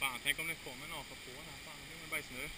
Fan, tänk om det kommer en apa på den här. Fan, det blir bajsnödig.